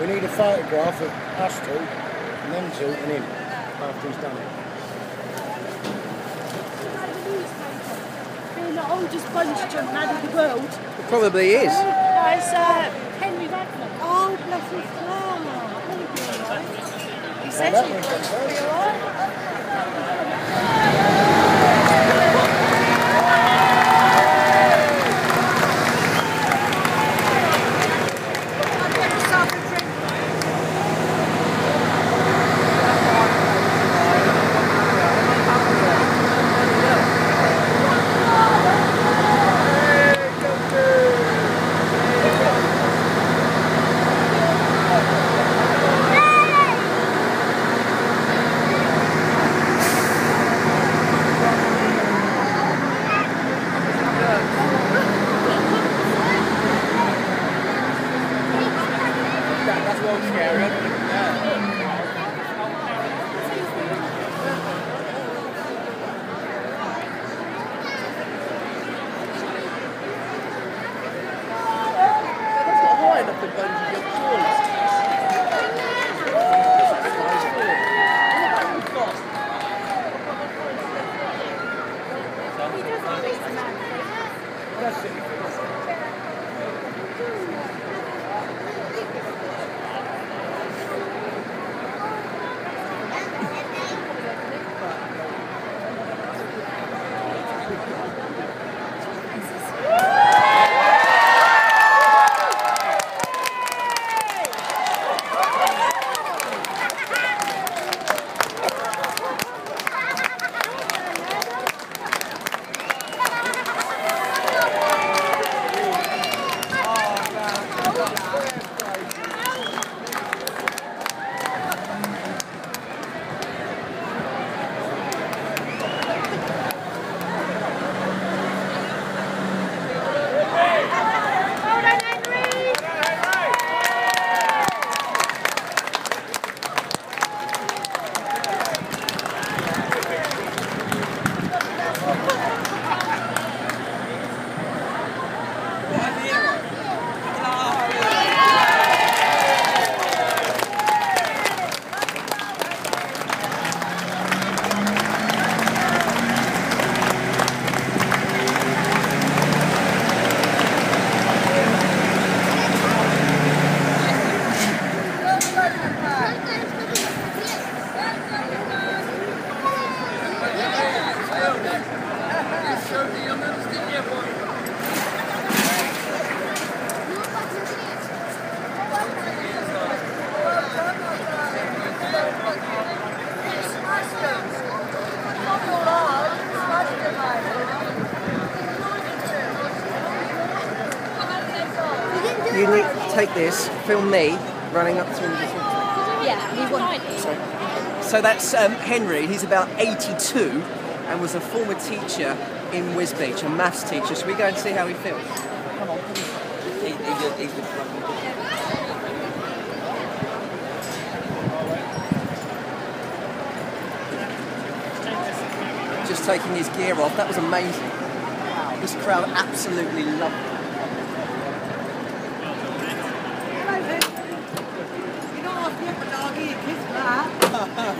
We need a photograph of us two, and them two, and him, after he's done it. Being the oldest bungee jump man in the world. It probably is. Oh, uh, Henry Radcliffe. Oh, lovely flower. He said you would be alright. That's what scary. You need to take this, film me running up to him. Yeah, he. So that's um, Henry. He's about 82 and was a former teacher in Wisbech, a maths teacher. Should we go and see how he feels? Come on. He, he, did- he did- Just taking his gear off. That was amazing. This crowd absolutely loved it. You don't have to get the doggy, you kiss that. um, the landlord of the pub, who's all right today, would like to take pictures of you and him and a couple of others, and all his girls are good them. So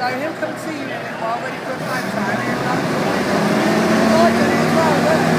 So he'll come see you in a while, ready for a photo. and he'll come to you. Oh, I do it